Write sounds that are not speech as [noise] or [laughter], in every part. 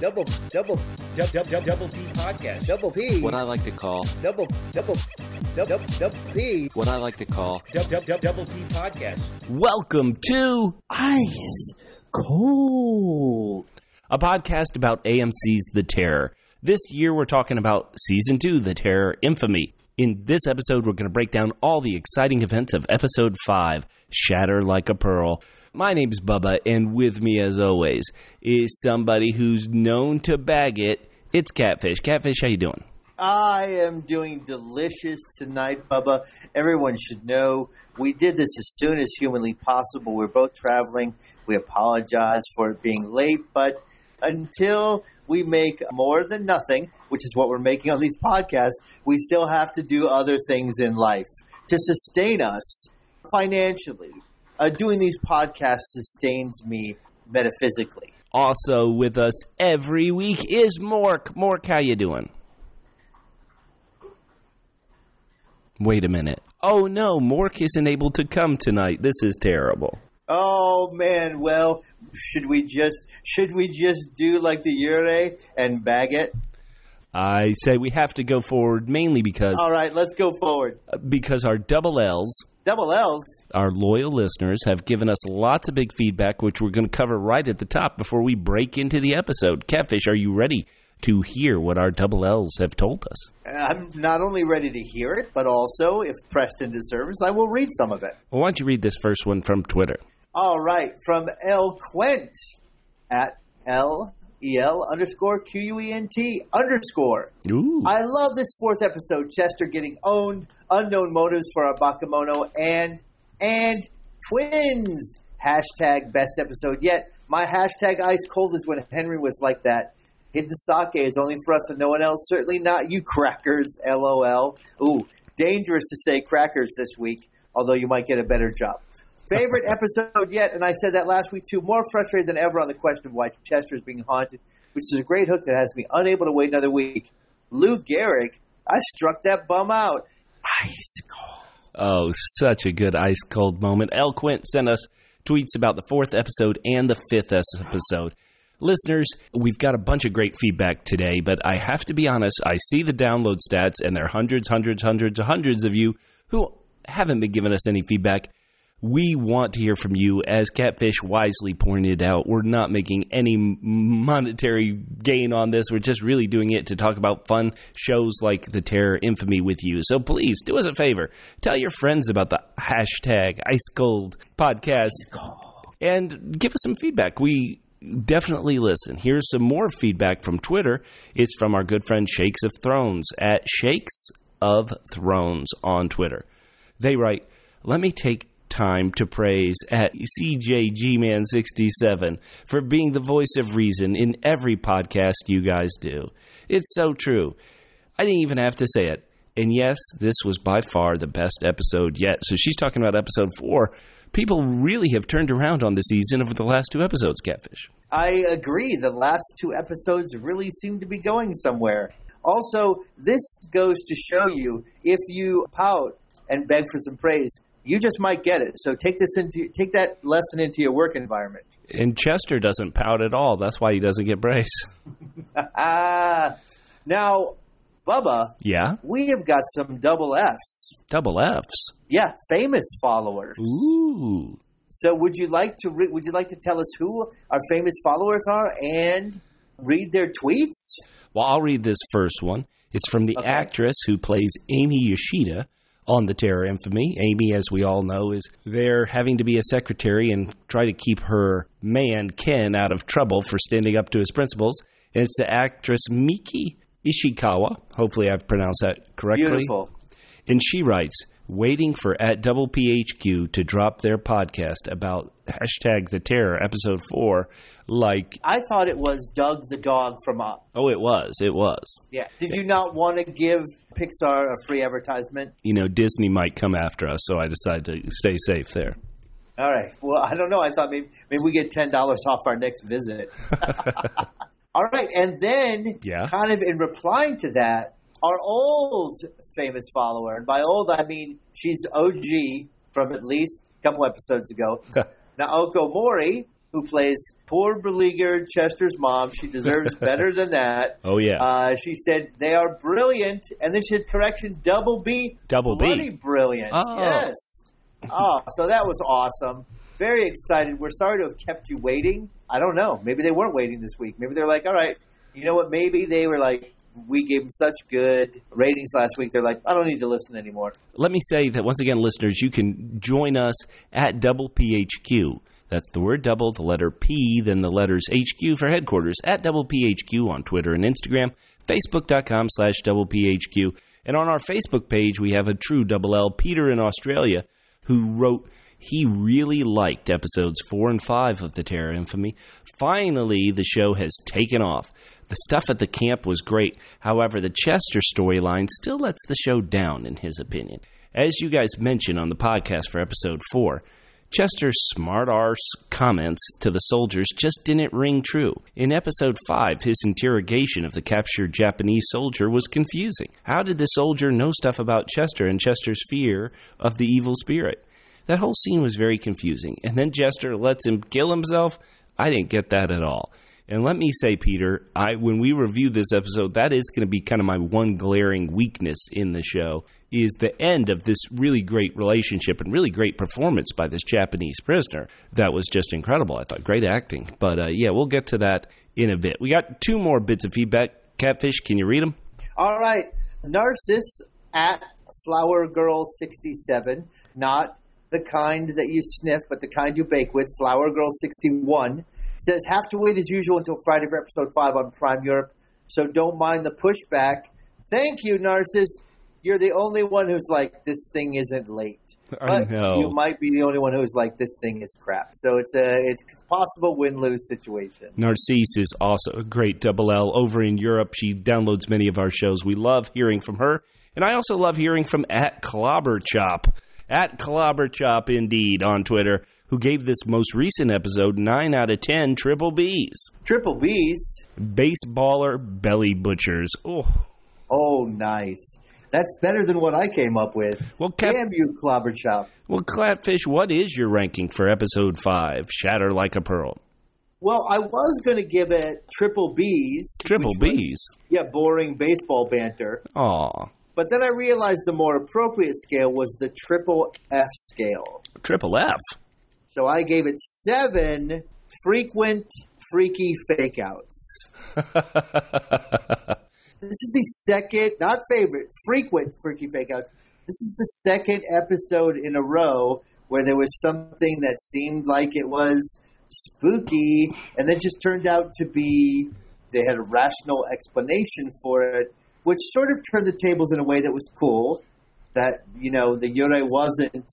double double double double double P podcast. Double P. What I like to call double double double double P. what I like to call Double double double P podcast. Welcome to Ice cold. a podcast about AMC's The Terror. This year we're talking about season 2 The Terror Infamy. In this episode we're going to break down all the exciting events of episode 5, Shatter Like a Pearl. My name's Bubba and with me as always is somebody who's known to bag it. It's Catfish. Catfish, how you doing? I am doing delicious tonight, Bubba. Everyone should know we did this as soon as humanly possible. We're both traveling. We apologize for it being late, but until we make more than nothing, which is what we're making on these podcasts, we still have to do other things in life to sustain us financially. Uh, doing these podcasts sustains me metaphysically. Also with us every week is Mork. Mork, how you doing? Wait a minute. Oh no, Mork isn't able to come tonight. This is terrible. Oh man, well, should we just should we just do like the Yurei and bag it? I say we have to go forward mainly because All right, let's go forward. because our double L's, Double L's. our loyal listeners have given us lots of big feedback which we're going to cover right at the top before we break into the episode. Catfish, are you ready to hear what our double L's have told us? Uh, I'm not only ready to hear it, but also, if pressed into service, I will read some of it. Well, why don't you read this first one from Twitter? All right, from El Quent at L E L underscore Q U E N T underscore. Ooh. I love this fourth episode. Chester getting owned, unknown motives for our Bakemono, and and twins. Hashtag best episode yet. My hashtag ice cold is when Henry was like that. Hidden sake is only for us and no one else. Certainly not you crackers. LOL. Ooh, dangerous to say crackers this week. Although you might get a better job. Favorite episode yet, and I said that last week too. More frustrated than ever on the question of why Chester is being haunted, which is a great hook that has me unable to wait another week. Lou Gehrig, I struck that bum out. Ice cold. Oh, such a good ice cold moment. El Quent sent us tweets about the fourth episode and the fifth episode. Listeners, we've got a bunch of great feedback today, but I have to be honest, I see the download stats, and there are hundreds, hundreds, hundreds, hundreds of you who haven't been giving us any feedback. We want to hear from you. As Catfish wisely pointed out, we're not making any monetary gain on this. We're just really doing it to talk about fun shows like The Terror Infamy with you. So please do us a favor. Tell your friends about the hashtag Ice Cold podcast and give us some feedback. We definitely listen. Here's some more feedback from Twitter. It's from our good friend Shakes of Thrones at Shakes of Thrones on Twitter. They write, Let me take time to praise at CJGman67 for being the voice of reason in every podcast you guys do. It's so true. I didn't even have to say it. And yes, this was by far the best episode yet. So she's talking about episode four. People really have turned around on the season over the last two episodes, Catfish. I agree. The last two episodes really seem to be going somewhere. Also, this goes to show you if you pout and beg for some praise, you just might get it. So take this into take that lesson into your work environment. And Chester doesn't pout at all. That's why he doesn't get brace. [laughs] Now, Bubba, Yeah? we have got some double Fs. Double F's. Yeah, famous followers. Ooh. So, would you like to re- would you like to tell us who our famous followers are and read their tweets? Well, I'll read this first one. It's from the Okay. actress who plays Amy Yoshida on The Terror Infamy. Amy, as we all know, is there having to be a secretary and try to keep her man, Ken, out of trouble for standing up to his principles. And it's the actress Miki Ishikawa. Hopefully, I've pronounced that correctly. Beautiful. And she writes, waiting for at double PHQ to drop their podcast about hashtag the terror episode four. Like, I thought it was Doug the dog from Up. oh, it was, it was. Yeah. Did you not want to give Pixar a free advertisement? You know, Disney might come after us, so I decided to stay safe there. All right. Well, I don't know. I thought maybe maybe we get ten dollars off our next visit. [laughs] All right, and then Yeah. kind of in replying to that, our old famous follower, and by old I mean she's OG from at least a couple episodes ago, [laughs] Naoko Mori, who plays poor beleaguered Chester's mom. She deserves [laughs] better than that. Oh yeah, Uh, she said they are brilliant, and then she had correction double B. Double B. brilliant. Oh. Yes. Oh, so that was awesome. Very excited. We're sorry to have kept you waiting. I don't know. Maybe they weren't waiting this week. Maybe they're like, all right, you know what? Maybe they were like, we gave them such good ratings last week. They're like, I don't need to listen anymore. let me say that once again, listeners, you can join us at Double PHQ. That's the word double, the letter P, then the letters HQ for headquarters at Double PHQ on Twitter and Instagram, Facebook.com slash Double PHQ. And on our Facebook page, we have a true double L, Peter in Australia, who wrote he really liked episodes four and five of the Terror Infamy. Finally, the show has taken off. The stuff at the camp was great. However, the Chester storyline still lets the show down, in his opinion. As you guys mentioned on the podcast for episode 4, Chester's smart arse comments to the soldiers just didn't ring true. In episode 5, his interrogation of the captured Japanese soldier was confusing. How did the soldier know stuff about Chester and Chester's fear of the evil spirit? That whole scene was very confusing. And then Chester lets him kill himself. I didn't get that at all. And let me say, Peter, I when we review this episode, that is going to be kind of my one glaring weakness in the show is the end of this really great relationship and really great performance by this Japanese prisoner. That was just incredible. I thought great acting. But uh, yeah, we'll get to that in a bit. We got two more bits of feedback. Catfish, can you read them? All right. Narcissus at Flower Girl 67, not the kind that you sniff, but the kind you bake with, Flower Girl 61, says, Have to wait as usual until Friday for episode 5 on Prime Europe, so don't mind the pushback. Thank you, Narcissus. You're the only one who's like, This thing isn't late. I But know. you might be the only one who's like, This thing is crap. So it's a it's possible win lose situation. Narcisse is also a great double L over in Europe. She downloads many of our shows. We love hearing from her. And I also love hearing from at Clobberchop. At Clobberchop, indeed, on Twitter, who gave this most recent episode 9 out of 10 triple Bs. Triple B's. Baseballer belly butchers. Oh, Oh, nice. That's better than what I came up with. Well, Cap- Damn you, Clobber Chop. well, Clatfish, what is your ranking for episode 5, Shatter Like a Pearl? Well, I was going to give it triple B's. Triple which was- Bs? yeah, boring baseball banter. Aw, But then I realized the more appropriate scale was the triple F scale. triple F. So I gave it seven frequent freaky fake outs. [laughs] This is the second, not favorite, frequent freaky fake outs. This is the second episode in a row where there was something that seemed like it was spooky and then just turned out to be they had a rational explanation for it, which sort of turned the tables in a way that was cool. That, you know, the Yurei wasn't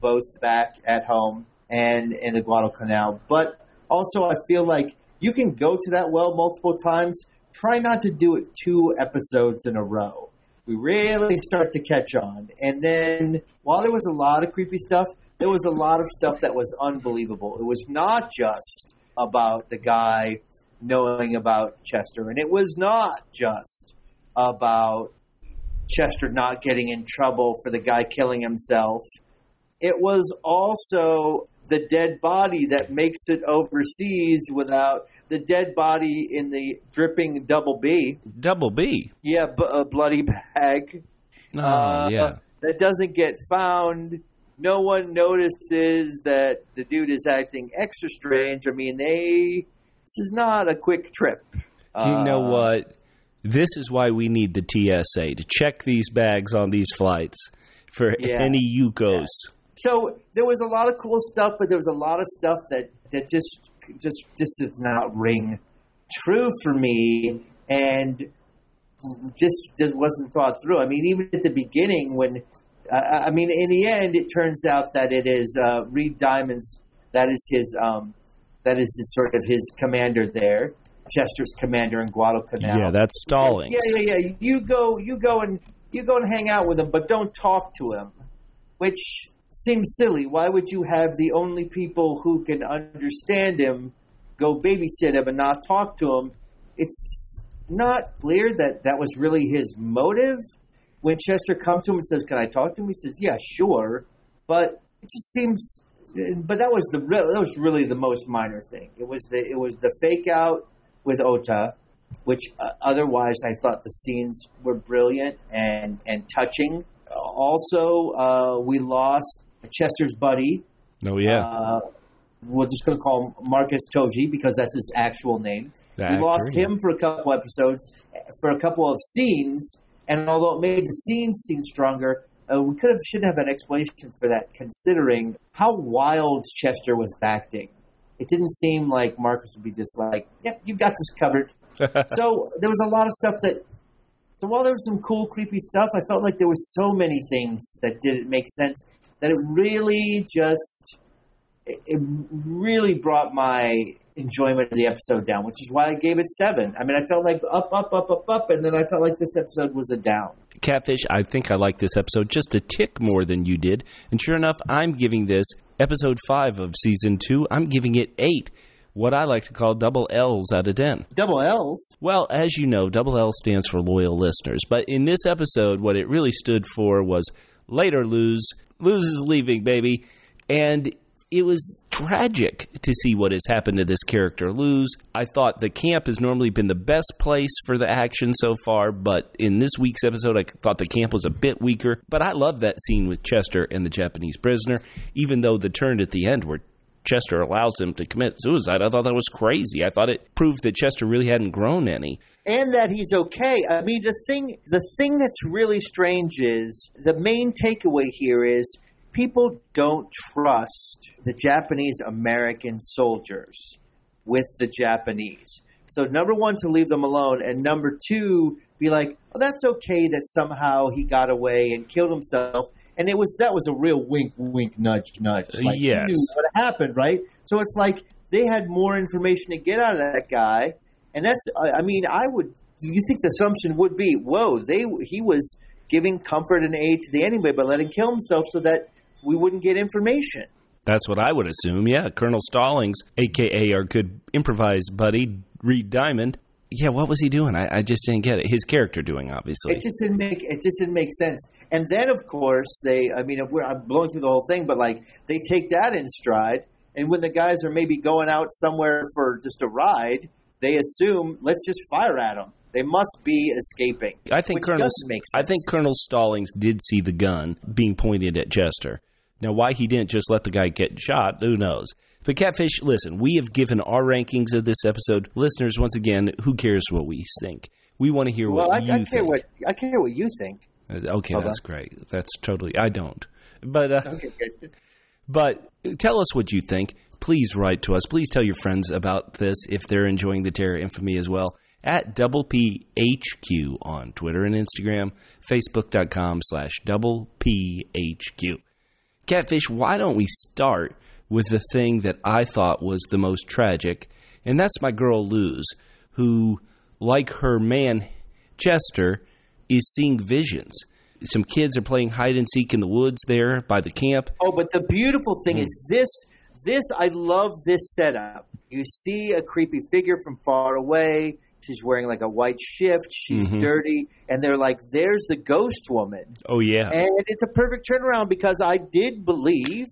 both back at home and in the Guadalcanal. But also, I feel like you can go to that well multiple times. Try not to do it two episodes in a row. We really start to catch on. And then, while there was a lot of creepy stuff, there was a lot of stuff that was unbelievable. It was not just about the guy knowing about Chester, and it was not just about Chester not getting in trouble for the guy killing himself. It was also the dead body that makes it overseas without the dead body in the dripping double B. Double B. Yeah, b- a bloody bag. Oh, Uh, yeah. That doesn't get found. No one notices that the dude is acting extra strange. I mean, they. This is not a quick trip. You know Uh, what? This is why we need the TSA to check these bags on these flights for Yeah. any Yukos. So there was a lot of cool stuff, but there was a lot of stuff that that just just just does not ring true for me, and just just wasn't thought through. I mean, even at the beginning, when uh, I mean, in the end, it turns out that it is uh, Reed Diamonds. That is his. Um, that is his, sort of his commander there. Chester's commander in Guadalcanal. Yeah, that's Stallings. Yeah, yeah, yeah. You go, you go and you go and hang out with him, but don't talk to him. Which seems silly. Why would you have the only people who can understand him go babysit him and not talk to him? It's not clear that that was really his motive. When Chester comes to him and says, "Can I talk to him?" He says, "Yeah, sure," but it just seems but that was the real, that was really the most minor thing. It was the it was the fake out with Ota, which uh, otherwise I thought the scenes were brilliant and and touching. Also, uh, we lost Chester's buddy. Oh yeah, Uh, we're just going to call him Marcus Toji because that's his actual name. The we lost yeah. him for a couple episodes, for a couple of scenes, and although it made the scenes seem stronger, uh, we could have should have an explanation for that, considering how wild Chester was acting. It didn't seem like Marcus would be just like, "Yep, you've got this covered." [laughs] so there was a lot of stuff that. So while there was some cool, creepy stuff, I felt like there was so many things that didn't make sense that it really just it, really brought my enjoyment of the episode down, which is why I gave it seven. I mean, I felt like up, up, up, up, up, and then I felt like this episode was a down. Catfish, I think I like this episode just a tick more than you did. And sure enough, I'm giving this episode five of season two, I'm giving it eight. What I like to call double L's out of 10. Double L's. Well, as you know, double L stands for loyal listeners. But in this episode, what it really stood for was later Luz. Luz is leaving, baby. And it was tragic to see what has happened to this character, Luz. I thought the camp has normally been the best place for the action so far, but in this week's episode, I thought the camp was a bit weaker. But I love that scene with Chester and the Japanese prisoner, even though the turn at the end where Chester allows him to commit suicide. I thought that was crazy. I thought it proved that Chester really hadn't grown any. and that he's okay. I mean, the thing the thing that's really strange is the main takeaway here is people don't trust the Japanese American soldiers with the Japanese. So number one, to leave them alone, and number two, be like, "Oh, that's okay that somehow he got away and killed himself." And it was that was a real wink, wink, nudge, nudge. Like, Yes. what happened, right? So it's like they had more information to get out of that guy, and that's. I I mean, I would. You think the assumption would be, whoa, they he was giving comfort and aid to the enemy by letting kill himself so that we wouldn't get information. That's what I would assume. Yeah, Colonel Stallings, aka our good improvised buddy Reed Diamond. Yeah, what was he doing? I, I just didn't get it. His character doing, obviously. It just didn't make it just didn't make sense. And then, of course, they. I mean, we're, I'm blowing through the whole thing, but like they take that in stride. And when the guys are maybe going out somewhere for just a ride, they assume let's just fire at them. They must be escaping. I think which Colonel. doesn't I think Colonel Stallings did see the gun being pointed at Chester. Now, why he didn't just let the guy get shot, who knows? But Catfish, listen, we have given our rankings of this episode. Listeners, once again, who cares what we think? We want to hear Well, what I, you I think. care what I care what you think. Uh, Okay, Hold that's on. great. That's totally. I don't. But uh, Okay. [laughs] But tell us what you think. Please write to us. Please tell your friends about this if they're enjoying the Terror Infamy as well. At Double P HQ on Twitter and Instagram, Facebook.com slash Double P HQ. Catfish, why don't we start with the thing that I thought was the most tragic, and that's my girl Luz, who, like her man Chester, is seeing visions. Some kids are playing hide and seek in the woods there by the camp. Oh, but the beautiful thing is this. This I love this setup. You see a creepy figure from far away. She's wearing like a white shift. She's Mhm. dirty, and they're like, "There's the ghost woman." Oh yeah, And it's a perfect turnaround because I did believe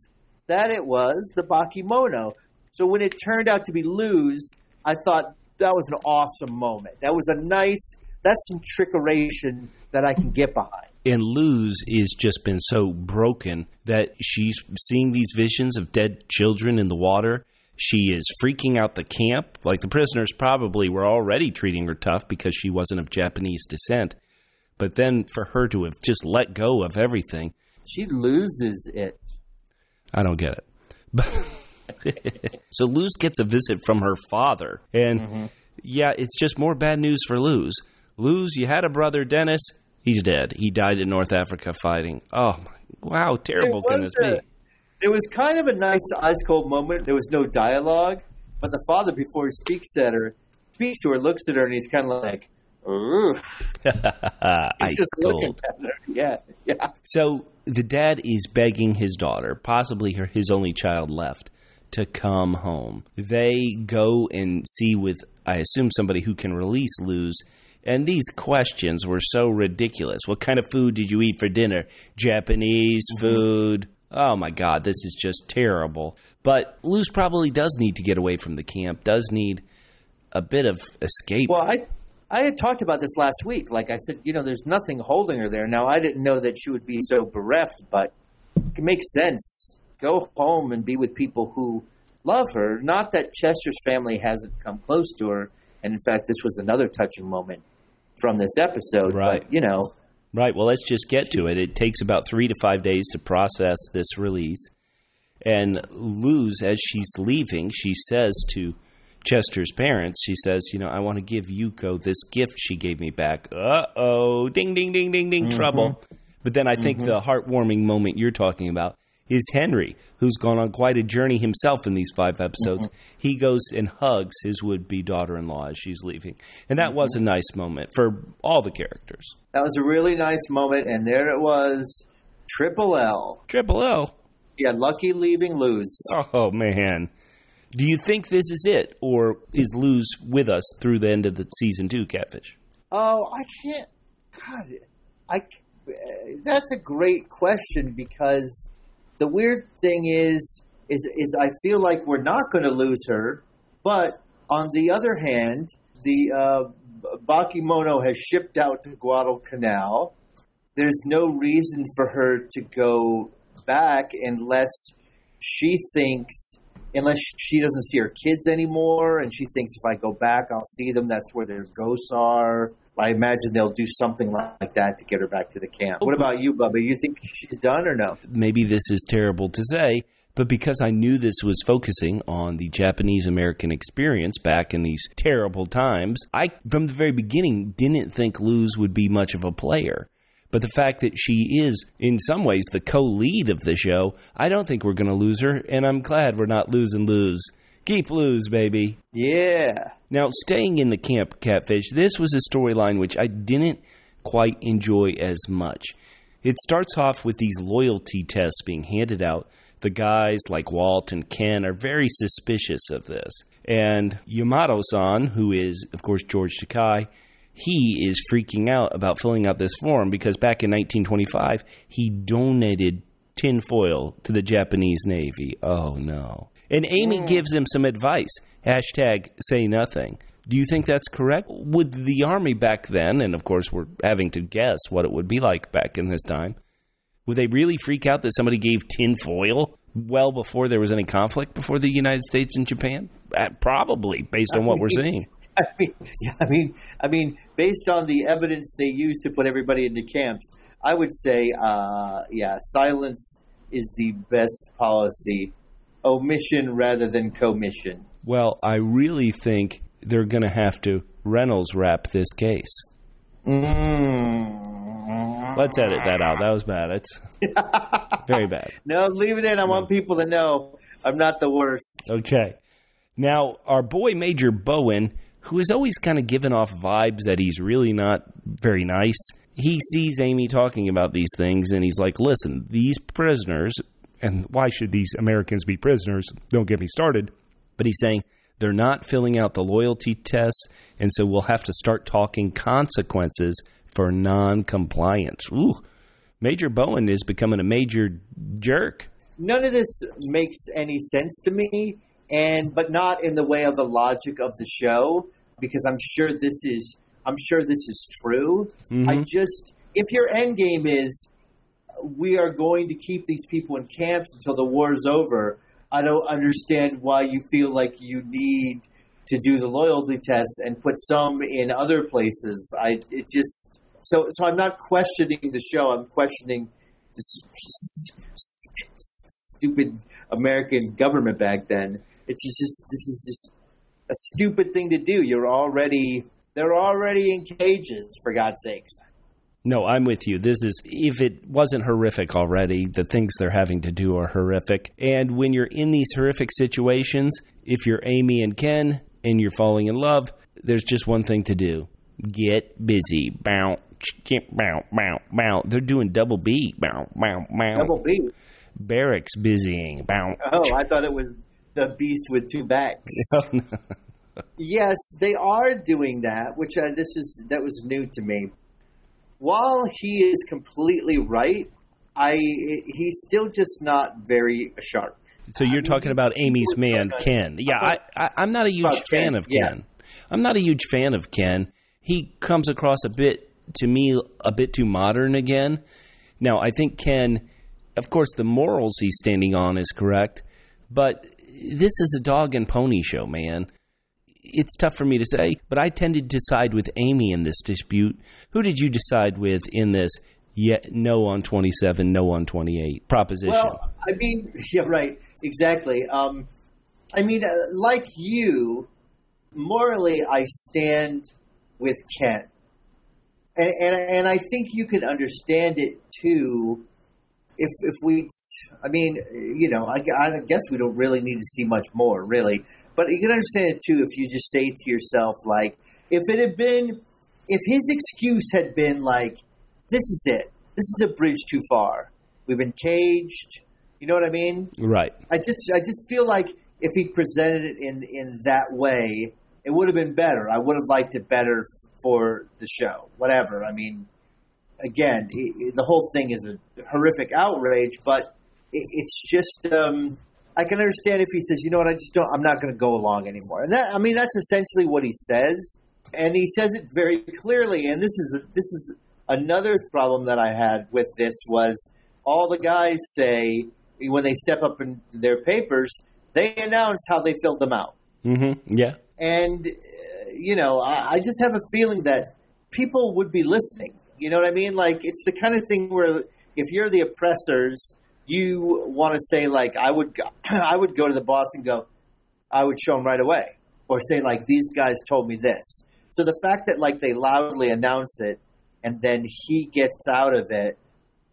that it was the Bakemono. So when it turned out to be Luz, I thought that was an awesome moment. That was a nice. That's some trickeration that I can get behind. and Luz is just been so broken that she's seeing these visions of dead children in the water. She is freaking out the camp. Like the prisoners probably were already treating her tough because she wasn't of Japanese descent. But then for her to have just let go of everything, She loses it. I don't get it. But [laughs] so Luz gets a visit from her father, and mm-hmm. yeah, it's just more bad news for Luz. Luz, you had a brother, Dennis. He's dead. He died in North Africa fighting. Oh my! Wow, terrible There can was this be? It was kind of a nice ice cold moment. There was no dialogue, but the father, before he speaks at her, speaks to her, looks at her, and he's kind of like, "Ooh." [laughs] Ice cold. Yeah, yeah. So the dad is begging his daughter, possibly her, his only child left, to come home. They go and see with, I assume, somebody who can release Luz. And these questions were so ridiculous. What kind of food did you eat for dinner? Japanese food. oh my God, this is just terrible. But Luz probably does need to get away from the camp, does need a bit of escape. Well, I I had talked about this last week. Like I said, you know, there's nothing holding her there. Now I didn't know that she would be so bereft, but it makes sense. Go home and be with people who love her. Not that Chester's family hasn't come close to her, and in fact, this was another touching moment from this episode. Right. But, you know, Right. Well, let's just get to it. It takes about three to five days to process this release. And Luz, as she's leaving, she says to Chester's parents, she says, You know, I want to give Yuko this gift she gave me back. Uh oh. Ding, ding, ding, ding, ding, mm-hmm. trouble. But then I think mm-hmm. the heartwarming moment you're talking about is Henry, who's gone on quite a journey himself in these five episodes. Mm-hmm. He goes and hugs his would be daughter in law as she's leaving. And that was a nice moment for all the characters. that was a really nice moment, and there it was, Triple L. Triple L. Yeah, lucky leaving Luz. Oh man. Do you think this is it, or is Luz with us through the end of the season two, Catfish? Oh, I can't. God, I. That's a great question because the weird thing is, is, is I feel like we're not going to lose her, but on the other hand, the uh, Bakemono has shipped out to Guadalcanal. There's no reason for her to go back unless she thinks, unless she doesn't see her kids anymore, and she thinks if I go back, I'll see them. That's where their ghosts are. I imagine they'll do something like that to get her back to the camp. What about you, Bubba? You think she's done or no? Maybe this is terrible to say, but because I knew this was focusing on the Japanese American experience back in these terrible times, I, from the very beginning, didn't think Luz would be much of a player. But the fact that she is, in some ways, the co lead of the show, I don't think we're going to lose her, and I'm glad we're not losing Luz. Keep Luz, baby. Yeah. Now, staying in the camp, Catfish, this was a storyline which I didn't quite enjoy as much. It starts off with these loyalty tests being handed out. The guys like Walt and Ken are very suspicious of this. And Yamato san, who is, of course, George Takei, he is freaking out about filling out this form because back in 1925, he donated tinfoil to the Japanese Navy. Oh, no. And Amy gives him some advice. Hashtag say nothing. Do you think that's correct? Would the Army back then, and of course we're having to guess what it would be like back in this time, would they really freak out that somebody gave tin foil well before there was any conflict before the United States and Japan? Uh, probably, based on what we're seeing. I mean, yeah, [laughs] I mean, I mean, based on the evidence they used to put everybody into camps, I would say, uh, yeah, silence is the best policy. Omission rather than commission. Well, I really think they're going to have to Reynolds wrap this case. Mm. Let's edit that out. That was bad. It's [laughs] very bad. No, leave it in. I want people to know I'm not the worst. Okay. Now, our boy Major Bowen, who has always kind of given off vibes that he's really not very nice, he sees Amy talking about these things and he's like, listen, these prisoners, and why should these Americans be prisoners? Don't get me started. But he's saying they're not filling out the loyalty tests, and so we'll have to start talking consequences for non compliance. Ooh, Major Bowen is becoming a major jerk. None of this makes any sense to me, and but not in the way of the logic of the show, because I'm sure this is I'm sure this is true. I mm-hmm. just if your end game is we are going to keep these people in camps until the war is over, I don't understand why you feel like you need to do the loyalty tests and put some in other places. I it just so so I'm not questioning the show. I'm questioning this stupid American government back then. It's just this is just a stupid thing to do. You're already they're already in cages for God's sakes. No, I'm with you. This is, if it wasn't horrific already, the things they're having to do are horrific. And when you're in these horrific situations, if you're Amy and Ken and you're falling in love, there's just one thing to do get busy. Bow, bow, bow, bow. They're doing double B. Bow, bow, bow. Double B. Barracks busying. Bow. Oh, I thought it was the beast with two backs. [laughs] Yes, they are doing that, which uh, this is that was new to me. While he is completely right, I he's still just not very sharp. So you're talking about Amy's man, Ken. Yeah, I, I, I'm not a huge fan Ken, of yeah. Ken. I'm not a huge fan of Ken. He comes across a bit, to me, a bit too modern again. Now, I think Ken, of course, the morals he's standing on is correct, but this is a dog and pony show, man. It's tough for me to say, but I tended to side with Amy in this dispute. Who did you decide with in this? Yet no on 27, no on 28 proposition. Well, I mean, [laughs] yeah, right, exactly. Um, I mean, uh, like you, morally, I stand with Ken, and and and I think you can understand it too. If if we, I mean, you know, I, I guess we don't really need to see much more, really. But you can understand it too if you just say to yourself, like, if it had been, if his excuse had been like, this is it, this is a bridge too far. We've been caged. You know what I mean? right. I just I just feel like if he presented it in in that way, it would have been better. I would have liked it better for the show. Whatever. I mean, again, the whole thing is a horrific outrage, but it, it's just. Um, I can understand if he says, "You know what? I just don't. I'm not going to go along anymore." And that, I mean, that's essentially what he says, and he says it very clearly. And this is this is another problem that I had with this was all the guys say when they step up in their papers, they announce how they filled them out. Mm-hmm. Yeah. And, uh, you know, I, I just have a feeling that people would be listening. You know what I mean? Like, it's the kind of thing where if you're the oppressors, you want to say, like, I would, go, [clears throat] I would go to the boss and go, I would show him right away. Or say, like, these guys told me this. So the fact that, like, they loudly announce it and then he gets out of it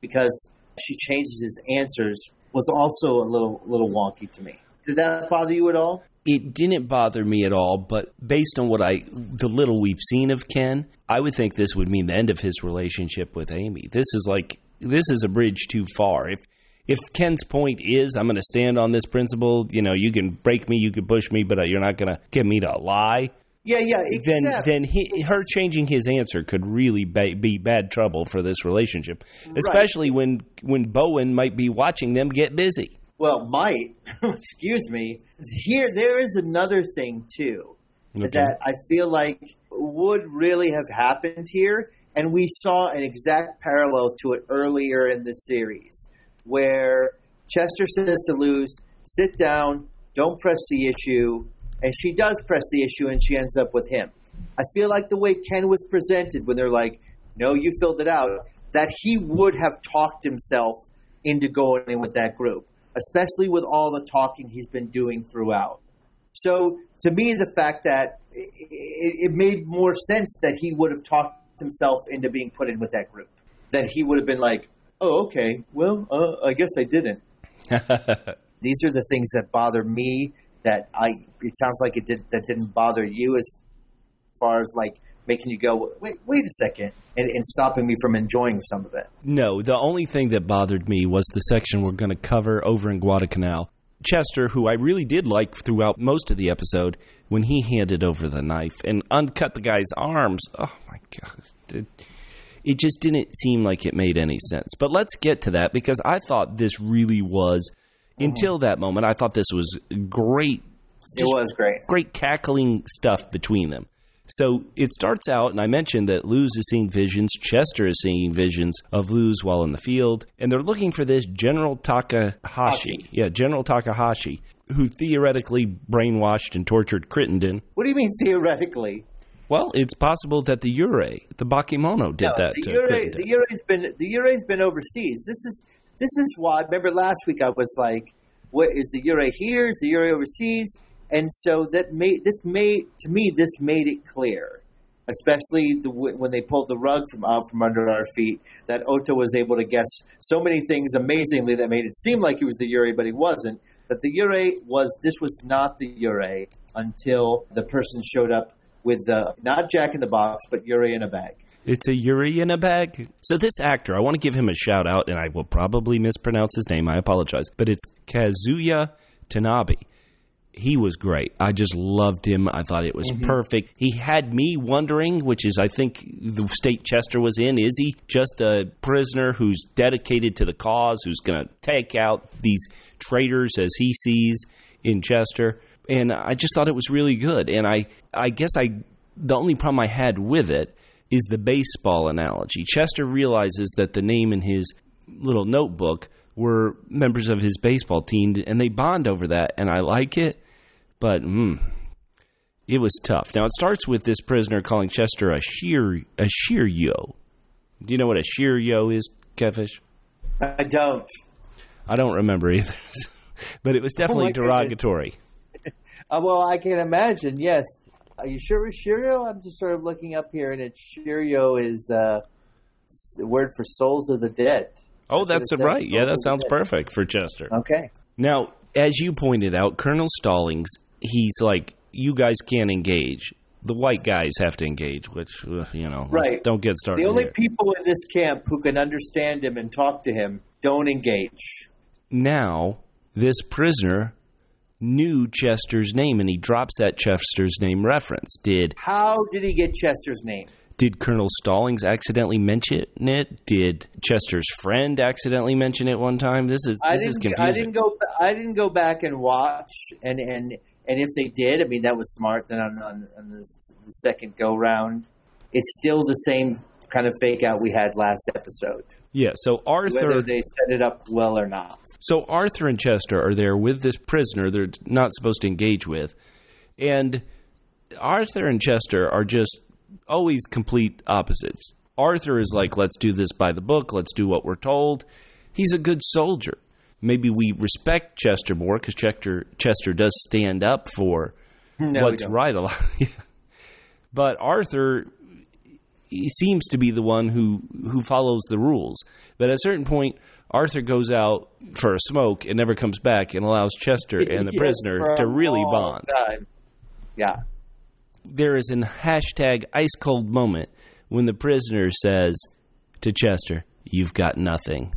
because she changes his answers was also a little little wonky to me. Did that bother you at all? It didn't bother me at all, but based on what I, the little we've seen of Ken, I would think this would mean the end of his relationship with Amy. This is like, this is a bridge too far. If, if Ken's point is, I'm going to stand on this principle, you know, you can break me, you can push me, but uh, you're not going to get me to lie. Yeah, yeah. Then, except- then he, her changing his answer could really ba- be bad trouble for this relationship, especially when when Bowen might be watching them get busy. Well, might [laughs] excuse me. Here, there is another thing too Okay. that I feel like would really have happened here, and we saw an exact parallel to it earlier in the series, where Chester says to Luz, "Sit down, don't press the issue," and she does press the issue, and she ends up with him. I feel like the way Ken was presented when they're like, "No, you filled it out," that he would have talked himself into going in with that group, especially with all the talking he's been doing throughout. So to me, the fact that it, it, made more sense that he would have talked himself into being put in with that group, that he would have been like, "Oh, okay, well, uh, I guess I didn't." [laughs] These are the things that bother me. That I. It sounds like it did. That didn't bother you as far as like making you go, "Wait, wait a second, and, and stopping me from enjoying some of it. No, the only thing that bothered me was the section we're going to cover over in Guadalcanal. Chester, who I really did like throughout most of the episode, when he handed over the knife and uncut the guy's arms. Oh my god. It, it just didn't seem like it made any sense. But let's get to that because I thought this really was until that moment I thought this was great It was great. great cackling stuff between them. So it starts out, and I mentioned that Luz is seeing visions. Chester is seeing visions of Luz while in the field, and they're looking for this General Takahashi. Hashi. Yeah, General Takahashi, who theoretically brainwashed and tortured Crittenden. What do you mean theoretically? Well, it's possible that the Yurei, the Bakemono, did No, that the to Yurei, the Yurei's been the Yurei's been overseas. This is this is why. Remember last week I was like, "What is the Yurei here? Is the Yurei overseas?" And so that made this made to me this made it clear, especially the, when they pulled the rug from out from under our feet, that Ota was able to guess so many things amazingly that made it seem like he was the Yurei, but he wasn't. That the Yurei was this was not the Yurei until the person showed up with the not Jack in the Box, but Yurei in a bag. It's a Yuri in a bag. So this actor, I want to give him a shout out, and I will probably mispronounce his name. I apologize, but it's Kazuya Tanabe. He was great. I just loved him. I thought it was mm-hmm. perfect. He had me wondering, which is I think the state Chester was in, is he just a prisoner who's dedicated to the cause, who's going to take out these traitors as he sees in Chester? And I just thought it was really good. And I I guess I the only problem I had with it is the baseball analogy. Chester realizes that the name in his little notebook were members of his baseball team, and they bond over that, and I like it, but mm, it was tough. Now it starts with this prisoner calling Chester a sheer a sheer yo. Do you know what a sheer yo is, Catfish? I don't. I don't remember either, [laughs] but it was definitely Oh derogatory. [laughs] Uh, well, I can imagine. Yes. Are you sure it's Shirio? I'm just sort of looking up here, and it Shirio is uh, a word for souls of the dead. Oh, That's right. Yeah, that sounds perfect for Chester. Okay. Now, as you pointed out, Colonel Stallings, he's like, you guys can't engage. The white guys have to engage, which, uh, you know, Right. don't get started. The only here. people in this camp who can understand him and talk to him don't engage. now, this prisoner knew Chester's name, and he drops that Chester's name reference. Did How did he get Chester's name? Did Colonel Stallings accidentally mention it? Did Chester's friend accidentally mention it one time? This is I this is confusing. I didn't go. I didn't go back and watch. And and and if they did, I mean, that was smart. Then on, on, on the, the second go round, it's still the same kind of fake out we had last episode. yeah. So Arthur. Whether they set it up well or not. So Arthur and Chester are there with this prisoner they're not supposed to engage with. And Arthur and Chester are just always complete opposites. Arthur is like, let's do this by the book, let's do what we're told. He's a good soldier. Maybe we respect Chester more because Chester, Chester does stand up for No, what's right a lot. [laughs] but Arthur he seems to be the one who who follows the rules. But at a certain point, Arthur goes out for a smoke and never comes back, and allows Chester [laughs] and the Yes, prisoner to really bond. time. Yeah. There is an hashtag ice cold moment when the prisoner says to Chester, "You've got nothing.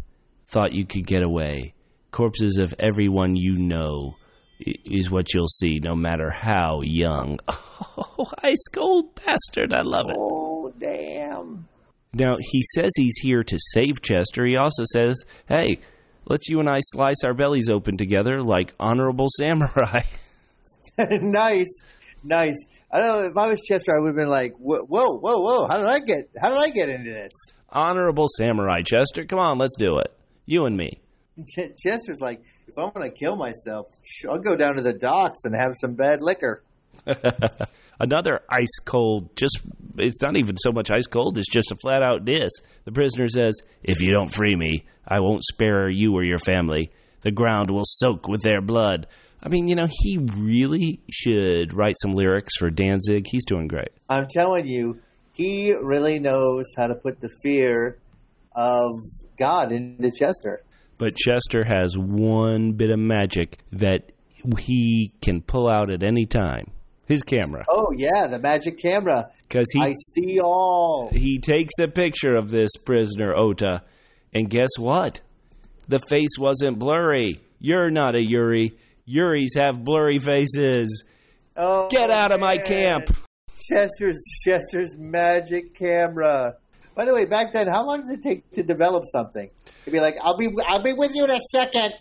Thought you could get away. Corpses of everyone you know." Is what you'll see, no matter how young. [laughs] Oh, ice cold bastard! I love it. Oh damn. Now, he says he's here to save Chester. He also says, hey, let's you and I slice our bellies open together like honorable samurai. [laughs] [laughs] nice, nice. I don't know if I was Chester, I would have been like, whoa, whoa, whoa. How did I get? How did I get into this? honorable samurai, Chester. Come on, let's do it. You and me. Ch- Chester's like, if I'm going to kill myself, sh- I'll go down to the docks and have some bad liquor. [laughs] Another ice cold, just, it's not even so much ice cold, it's just a flat out diss. The prisoner says, If you don't free me, I won't spare you or your family. The ground will soak with their blood. I mean, you know, he really should write some lyrics for Danzig. He's doing great. I'm telling you, he really knows how to put the fear of God into Chester. But Chester has one bit of magic that he can pull out at any time. His camera. Oh yeah, the magic camera. Because he I see all. he takes a picture of this prisoner Ota, and guess what? The face wasn't blurry. You're not a Yuri. Yuris have blurry faces. Oh, Get out of my camp. Chester's Chester's magic camera. By the way, back then, how long does it take to develop something? To be like, I'll be I'll be with you in a second.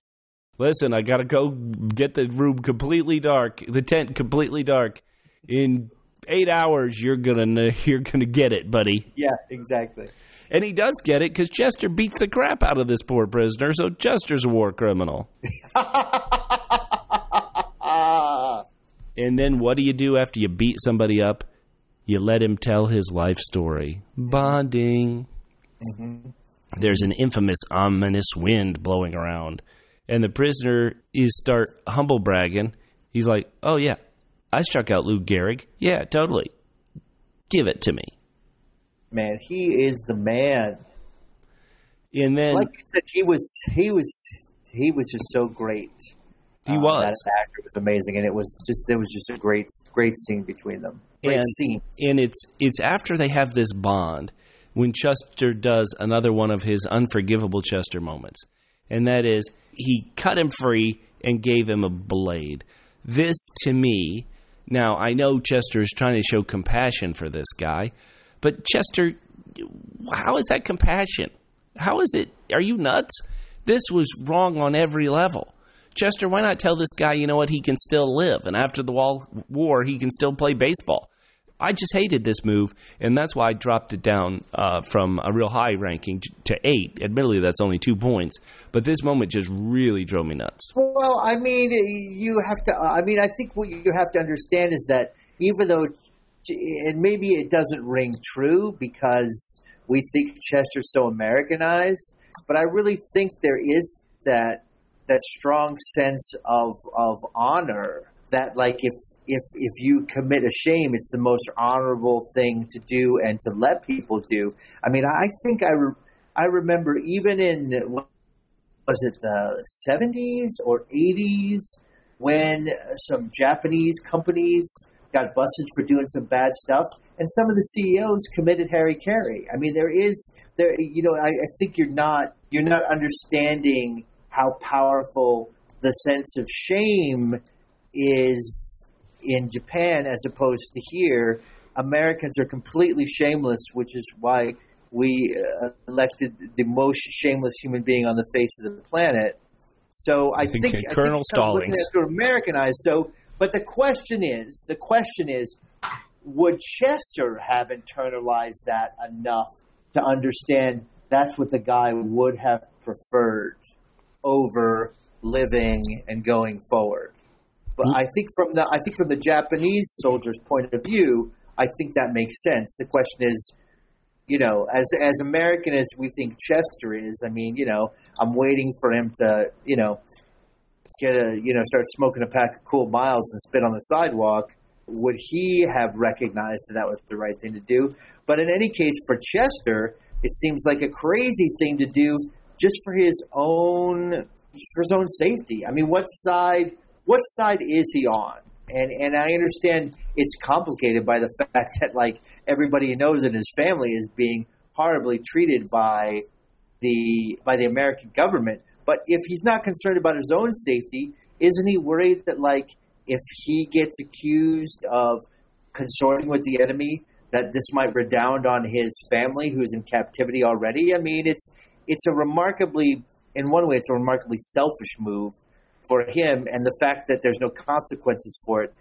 Listen, I gotta go get the room completely dark, the tent completely dark. In eight hours, you're gonna you're gonna get it, buddy. Yeah, exactly. And he does get it because Chester beats the crap out of this poor prisoner, so Chester's a war criminal. [laughs] And then what do you do after you beat somebody up? You let him tell his life story. Bonding. Mm-hmm. There's an infamous ominous wind blowing around, and the prisoner is start humble bragging. He's like, "Oh yeah, I struck out Lou Gehrig. Yeah, totally. Give it to me." man, he is the man. And then Like you said, he was he was he was just so great. He Uh, was. that actor was amazing, and it was just there was just a great great scene between them. Great And- scene. and it's it's after they have this bond when Chester does another one of his unforgivable Chester moments, and that is he cut him free and gave him a blade. This to me, now I know Chester is trying to show compassion for this guy, but Chester, how is that compassion? How is it? Are you nuts? This was wrong on every level. Chester, why not tell this guy, you know what, he can still live, and after the wall, war, he can still play baseball? I just hated this move, and that's why I dropped it down uh, from a real high ranking to eight. Admittedly, that's only two points, but this moment just really drove me nuts. Well, I mean, you have to. I mean, I think what you have to understand is that even though, and maybe it doesn't ring true because we think Chester's so Americanized, but I really think there is that that strong sense of of honor that like if if if you commit a shame, it's the most honorable thing to do and to let people do. I mean, I think I re- I remember even in was it the seventies or eighties when some Japanese companies got busted for doing some bad stuff, and some of the CEOs committed hara-kiri I mean, there is there. You know, I, I think you're not you're not understanding how powerful the sense of shame is in Japan as opposed to here. Americans are completely shameless, which is why we uh, elected the most shameless human being on the face of the planet. So I, I think, think Colonel I think Stallings to Americanized. So, but the question is, the question is, would Chester have internalized that enough to understand that's what the guy would have preferred over living and going forward? But hmm. I think from the I think from the Japanese soldier's point of view, I think that makes sense. The question is, you know, as as American as we think Chester is, I mean, you know, I'm waiting for him to, you know, get a, you know, start smoking a pack of cool miles and spit on the sidewalk. Would he have recognized that that was the right thing to do? But in any case, for Chester, it seems like a crazy thing to do just for his own for his own safety. I mean, what side? what side is he on? And and I understand it's complicated by the fact that like everybody knows in his family is being horribly treated by the by the American government. But if he's not concerned about his own safety, isn't he worried that like if he gets accused of consorting with the enemy, that this might redound on his family who's in captivity already? I mean, it's it's a remarkably in one way it's a remarkably selfish move for him, and the fact that there's no consequences for it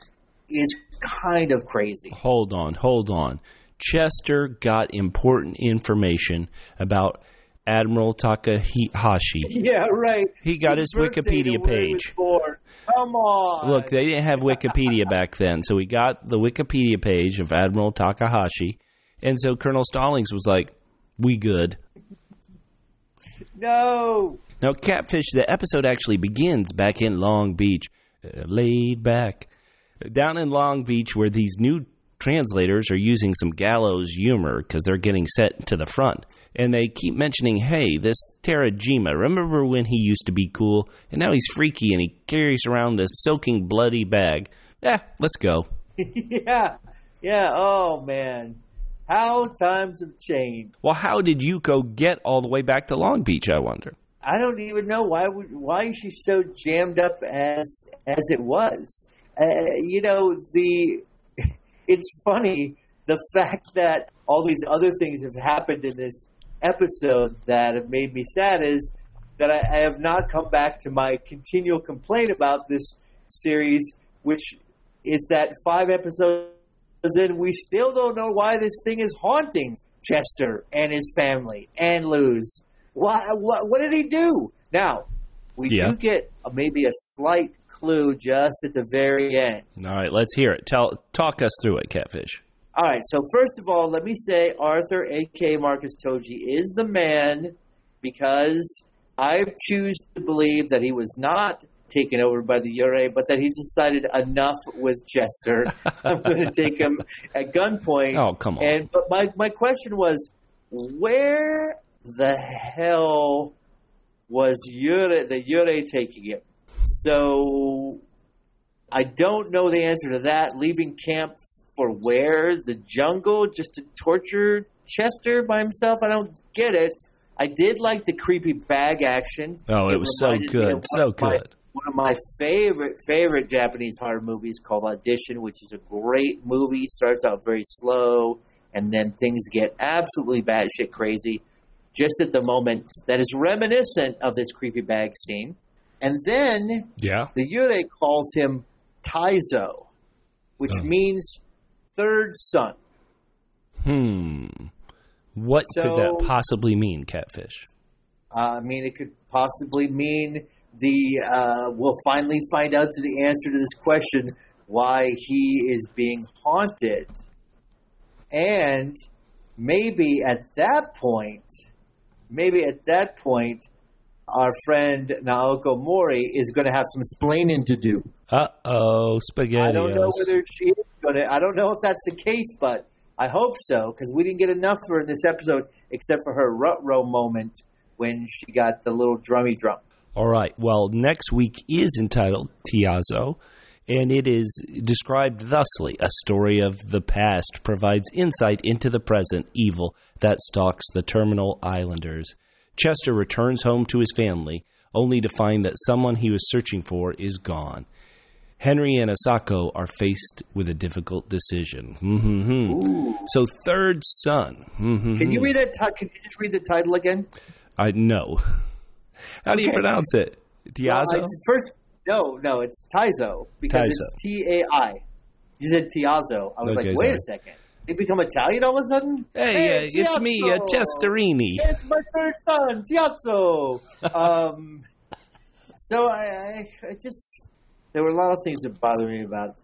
is kind of crazy. Hold on, hold on. Chester got important information about Admiral Takahashi. [laughs] Yeah, right. He got his, his Wikipedia page. Come on. Look, they didn't have Wikipedia back then, so he got the Wikipedia page of Admiral Takahashi, and so Colonel Stallings was like, "We good." No. Now, Catfish, the episode actually begins back in Long Beach, uh, laid back. Down in Long Beach, where these new translators are using some gallows humor because they're getting set to the front. And they keep mentioning, hey, this Terajima, remember when he used to be cool? And now he's freaky and he carries around this soaking bloody bag. Yeah, let's go. [laughs] yeah, yeah, oh man. How times have changed. Well, how did Yuko get all the way back to Long Beach, I wonder? I don't even know why why is she so jammed up as as it was. Uh, you know the [laughs] it's funny the fact that all these other things have happened in this episode that have made me sad is that I, I have not come back to my continual complaint about this series, which is that five episodes in, we still don't know why this thing is haunting Chester and his family and Luz what, what, what did he do? Now, we yeah. do get a, maybe a slight clue just at the very end. All right, let's hear it. Tell, talk us through it, Catfish. All right, so first of all, let me say Arthur, a.k.a. Marcus Toji, is the man because I choose to believe that he was not taken over by the Yurei, but that he decided enough with Chester. [laughs] I'm going to take him at gunpoint. Oh, come on. And but my my question was, where the hell was Yurei, the Yurei taking him? So I don't know the answer to that. Leaving camp for where? The jungle just to torture Chester by himself? I don't get it. I did like the creepy bag action. Oh, it, it was so good, so good. One of my favorite favorite Japanese horror movies called Audition, which is a great movie. Starts out very slow, and then things get absolutely batshit crazy. Just at the moment that is reminiscent of this creepy bag scene, and then Yeah. the Yurei calls him Taizo, which Oh. means third son. Hmm. What could that possibly mean, Catfish? Uh, I mean, it could possibly mean the uh, we'll finally find out the answer to this question: why he is being haunted, and maybe at that point, maybe at that point, our friend Naoko Mori is going to have some splaining to do. Uh oh, spaghetti. I don't know whether she is going to. I don't know if that's the case, but I hope so because we didn't get enough for in this episode, except for her rut row moment when she got the little drummy drum. All right. Well, next week is entitled Tiazo, and it is described thusly A story of the past provides insight into the present evil that stalks the terminal islanders. Chester returns home to his family, only to find that someone he was searching for is gone. Henry and Asako are faced with a difficult decision. Mm-hmm. So, third son. Mm-hmm. Can you read that? Ti- can you just read the title again? I know. How do you Okay. pronounce it? Tiazo? Well, first, no, no, it's Taizo because it's T A I. You said Tiazo. I was Okay, like, wait sorry. a second. They become Italian all of a sudden? Hey, uh, it's me, uh, Chesterini. It's my third son, Tiazzo. [laughs] um, so I, I, I just there were a lot of things that bothered me about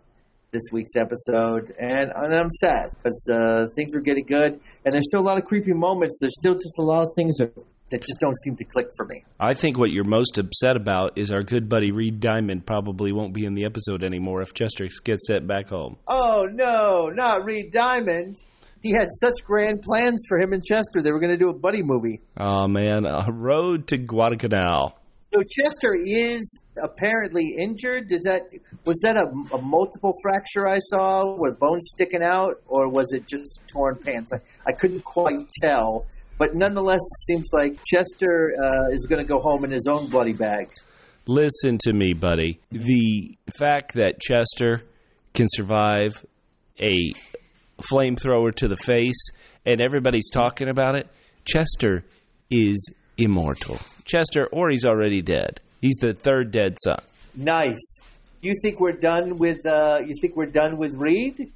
this week's episode, and, and I'm sad because uh, things were getting good, and there's still a lot of creepy moments. There's still just a lot of things that, that just don't seem to click for me. I think what you're most upset about is our good buddy Reed Diamond probably won't be in the episode anymore if Chester gets sent back home. Oh no, not Reed Diamond. He had such grand plans for him and Chester. They were going to do a buddy movie. Oh man, a road to Guadalcanal. So Chester is apparently injured. Does that was that a, a multiple fracture I saw with bones sticking out, or was it just torn pants? I, I couldn't quite tell, but nonetheless, it seems like Chester uh, is going to go home in his own bloody bag. Listen to me, buddy. The fact that Chester can survive a flamethrower to the face and everybody's talking about it, Chester is immortal. Chester, or he's already dead. He's the third dead son. Nice. You think we're done with? Uh, you think we're done with Reed?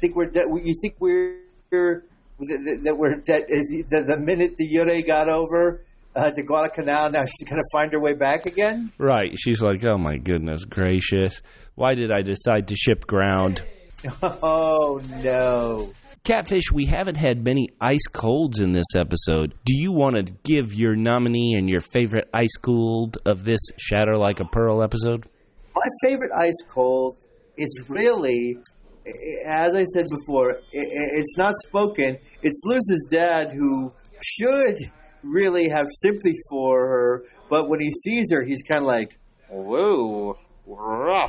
Think we're? Do- you think we're that, that we're that the, the minute the Yurei got over uh, to Guadalcanal, now she's going to find her way back again? Right. She's like, oh my goodness gracious. Why did I decide to ship ground? [laughs] Oh no! Catfish, we haven't had many ice colds in this episode. Do you want to give your nominee and your favorite ice cold of this Shatter Like a Pearl episode? My favorite ice cold is really, as I said before, it's not spoken. It's Luz's dad who should really have sympathy for her, but when he sees her, he's kind of like, "Whoa, rough."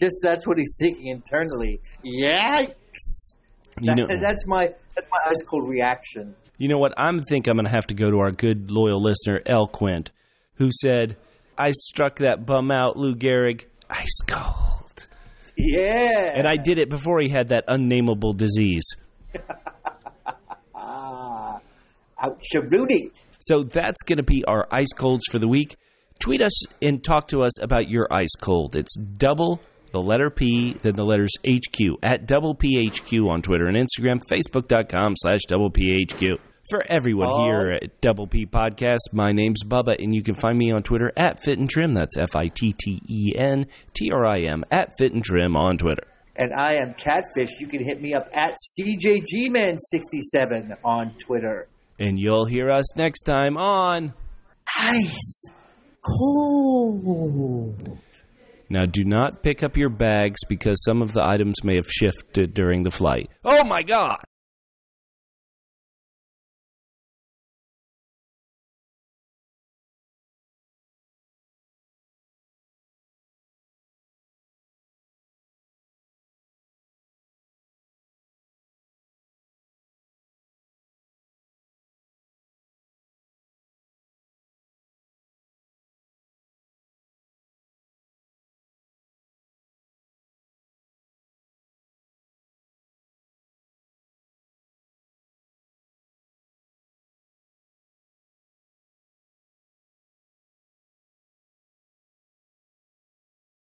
Just that's what he's thinking internally. Yikes! You know, That- that's my that's my ice cold reaction. you know what? I'm think I'm going to have to go to our good loyal listener El Quent, who said, "I struck that bum out, Lou Gehrig, ice cold," Yeah, and I did it before he had that unnameable disease. ah, [laughs] ouch, Rudy. So that's going to be our ice colds for the week. Tweet us and talk to us about your ice cold. It's double the letter P, then the letters HQ at double PHQ on Twitter and Instagram, Facebook.com slash double PHQ. For everyone Oh. here at Double P Podcast, my name's Bubba, and you can find me on Twitter at FittenTrim. That's F I T T E N T R I M at FittenTrim on Twitter. and I am Catfish. You can hit me up at CJGman67 on Twitter. And you'll hear us next time on. Ice cold. Now, do not pick up your bags because some of the items may have shifted during the flight. Oh my God!